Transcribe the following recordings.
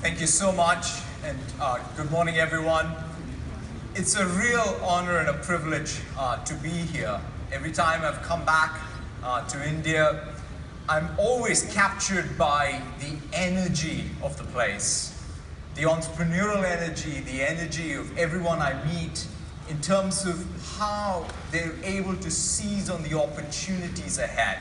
Thank you so much, and uh, good morning, everyone. It's a real honor and a privilege uh, to be here. Every time I've come back uh, to India, I'm always captured by the energy of the place, the entrepreneurial energy, the energy of everyone I meet in terms of how they're able to seize on the opportunities ahead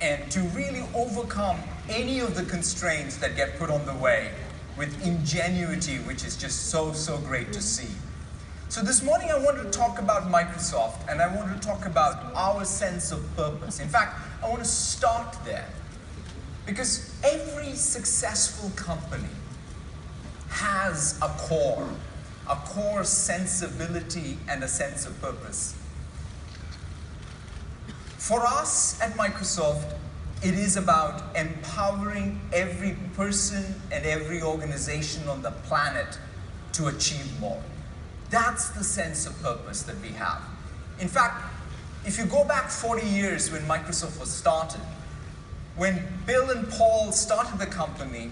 and to really overcome any of the constraints that get put on the way with ingenuity, which is just so, so great to see. So this morning I wanted to talk about Microsoft and I wanted to talk about our sense of purpose. In fact, I want to start there because every successful company has a core, a core sensibility and a sense of purpose. For us at Microsoft, it is about empowering every person and every organization on the planet to achieve more. That's the sense of purpose that we have. In fact, if you go back 40 years when Microsoft was started, when Bill and Paul started the company,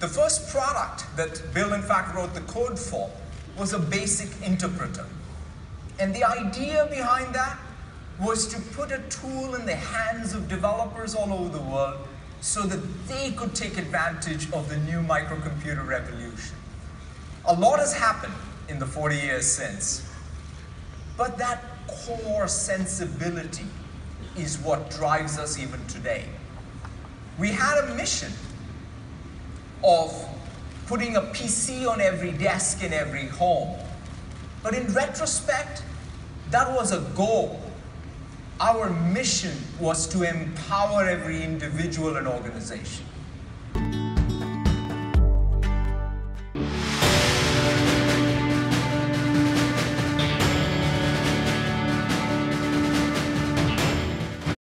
the first product that Bill, in fact, wrote the code for was a basic interpreter. And the idea behind that was to put a tool in the hands of developers all over the world so that they could take advantage of the new microcomputer revolution. A lot has happened in the 40 years since, but that core sensibility is what drives us even today. We had a mission of putting a PC on every desk in every home. But in retrospect, that was a goal. Our mission was to empower every individual and organization.